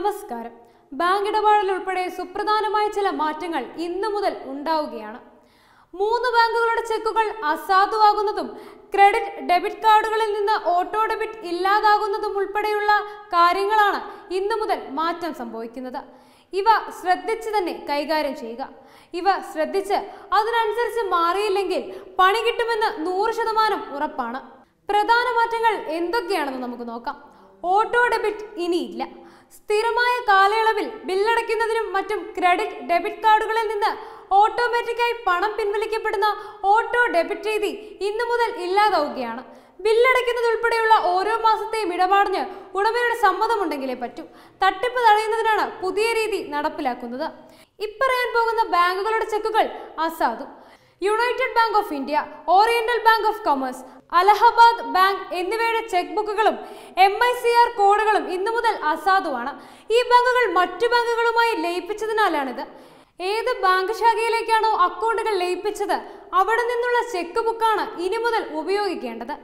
നമസ്കാരം. ബാങ്ക് ഇടപാടിൽ ഉൾപ്പെടെ സുപ്രധാനമായ ചില മാറ്റങ്ങൾ ഇന്നു മുതൽ ഉണ്ടാവുകയാണ്. മൂന്ന് ബാങ്കുകളുടെ ചെക്കുകൾ അസാധുവാകുന്നതും ക്രെഡിറ്റ് ഡെബിറ്റ് കാർഡുകളിൽ നിന്ന് ഓട്ടോ ഡെബിറ്റ് ഇല്ലാതാകുന്നതും ഉൾപ്പെടെയുള്ള കാര്യങ്ങളാണ് ഇന്നു മുതൽ മാറ്റം സംഭവിക്കുന്നത്. ഇവ ശ്രദ്ധിച്ച് തന്നെ കൈകാര്യം ചെയ്യുക. ഇവ ശ്രദ്ധിച്ച് അതിനനുസരിച്ച് മാറിയില്ലെങ്കിൽ പണി കിട്ടുമെന്ന് നൂറ് ശതമാനം ഉറപ്പാണ്. പ്രധാന മാറ്റങ്ങൾ എന്തൊക്കെയാണെന്ന് നമുക്ക് നോക്കാം. ഓട്ടോ ഡെബിറ്റ് ഇനിയില്ല. സ്ഥിരമായ കാലയളവിൽ ബില്ലടയ്ക്കുന്നതിനും മറ്റും ക്രെഡിറ്റ് ഡെബിറ്റ് കാർഡുകളിൽ നിന്ന് ഓട്ടോമാറ്റിക്കായി പണം പിൻവലിക്കപ്പെടുന്ന ഓട്ടോ ഡെബിറ്റ് രീതി ഇന്നു മുതൽ ഇല്ലാതാവുകയാണ്. ബില്ലടയ്ക്കുന്നതുൾപ്പെടെയുള്ള ഓരോ മാസത്തെയും ഇടപാടിന് ഉടമയുടെ സമ്മതമുണ്ടെങ്കിലേ പറ്റൂ. തട്ടിപ്പ് തടയുന്നതിനാണ് പുതിയ രീതി നടപ്പിലാക്കുന്നത്. ഇപ്പറയാൻ പോകുന്ന ബാങ്കുകളുടെ ചെക്കുകൾ അസാധു. United bank of India oriental bank of commerce Allahabad bank എന്നിവയുടെ ചെക്ക് ബുക്കുകളും എം ഐ സി ആർ കോഡുകളും അസാധുവാണ് ഈ ബാങ്കുകൾ മറ്റു ബാങ്കുകളുമായി ലയിപ്പിച്ചതിനാലാണിത്. ഏത് ബാങ്ക് ശാഖയിലേക്കാണോ അക്കൗണ്ടുകൾ ലയിപ്പിച്ചത് അവിടെ നിന്നുള്ള ചെക്ക് ബുക്കാണ് ഇനി മുതൽ ഉപയോഗിക്കേണ്ടത്.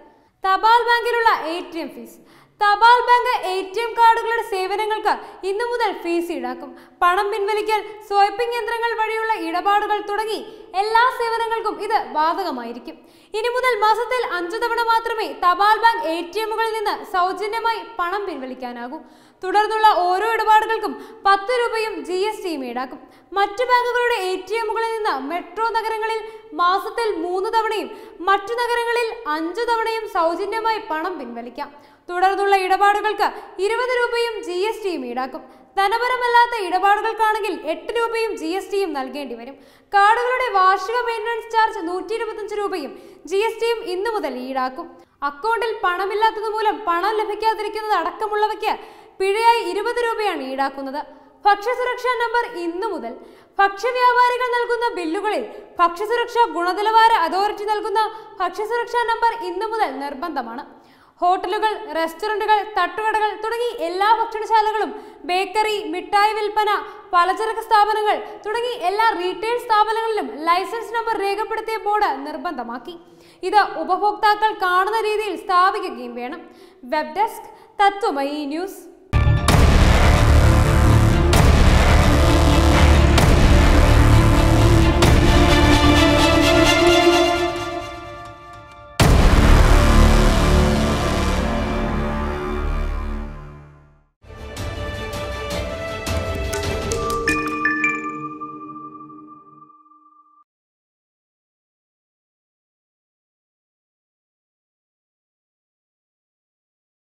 തപാൽ ബാങ്കിലുള്ള എ ടി എം ഫീസ്. തപാൽ ബാങ്ക് എ ടി എം കാർഡുകളുടെ സേവനങ്ങൾക്ക് ഇന്നു മുതൽ ഫീസ് ഈടാക്കും. പണം പിൻവലിക്കൽ സ്വൈപ്പിംഗ് യന്ത്രങ്ങൾ വഴിയുള്ള ഇടപാടുകൾ തുടങ്ങി എല്ലാ സേവനങ്ങൾക്കും ഇത് ബാധകമായിരിക്കും. ഇനി മുതൽ മാസത്തിൽ അഞ്ചു തവണ മാത്രമേ തപാൽ ബാങ്ക് എ ടി എമ്മുകളിൽ നിന്ന് സൗജന്യമായി പണം പിൻവലിക്കാനാകൂ. തുടർന്നുള്ള ഓരോ ഇടപാടുകൾക്കും പത്ത് രൂപയും ജി എസ് ടിയും ഈടാക്കും. മറ്റു ബാങ്കുകളുടെ എ ടി എമ്മുകളിൽ നിന്ന് മെട്രോ നഗരങ്ങളിൽ മാസത്തിൽ മൂന്ന് തവണയും മറ്റു നഗരങ്ങളിൽ അഞ്ചു തവണയും സൗജന്യമായി പണം പിൻവലിക്കാം. തുടർന്നുള്ള ഇടപാടുകൾക്ക് ഇരുപത് രൂപയും ജി എസ് ടിയും ഈടാക്കും. ധനപരമല്ലാത്ത ഇടപാടുകൾക്കാണെങ്കിൽ എട്ട് രൂപയും ജി എസ് ടിയും നൽകേണ്ടി വരും. കാർഡുകളുടെ വാർഷിക മെയിന്റനൻസ് ചാർജ് നൂറ്റി ഇരുപത്തഞ്ച് രൂപയും ജി എസ് ടിയും ഇന്നു മുതൽ ഈടാക്കും. അക്കൗണ്ടിൽ പണമില്ലാത്തത് മൂലം പണം ലഭിക്കാതിരിക്കുന്നത് അടക്കമുള്ളവയ്ക്ക് പിഴയായി ഇരുപത് രൂപയാണ് ഈടാക്കുന്നത്. ഭക്ഷ്യസുരക്ഷാ നമ്പർ ഇന്നു മുതൽ. ഭക്ഷ്യവ്യാപാരികൾ നൽകുന്ന ബില്ലുകളിൽ ഭക്ഷ്യസുരക്ഷാ ഗുണനിലവാര അതോറിറ്റി നൽകുന്ന ഭക്ഷ്യസുരക്ഷാ നമ്പർ ഇന്നു മുതൽ നിർബന്ധമാണ്. ഹോട്ടലുകൾ റെസ്റ്റോറന്റുകൾ തട്ടുകടകൾ തുടങ്ങി എല്ലാ ഭക്ഷണശാലകളും ബേക്കറി മിഠായി വിൽപ്പന പലചരക്ക് സ്ഥാപനങ്ങൾ തുടങ്ങി എല്ലാ റീറ്റെയിൽ സ്ഥാപനങ്ങളിലും ലൈസൻസ് നമ്പർ രേഖപ്പെടുത്തിയ ബോർഡ് നിർബന്ധമാക്കി. ഇത് ഉപഭോക്താക്കൾ കാണുന്ന രീതിയിൽ സ്ഥാപിക്കുകയും വേണം. Web desk Tatwamayi news.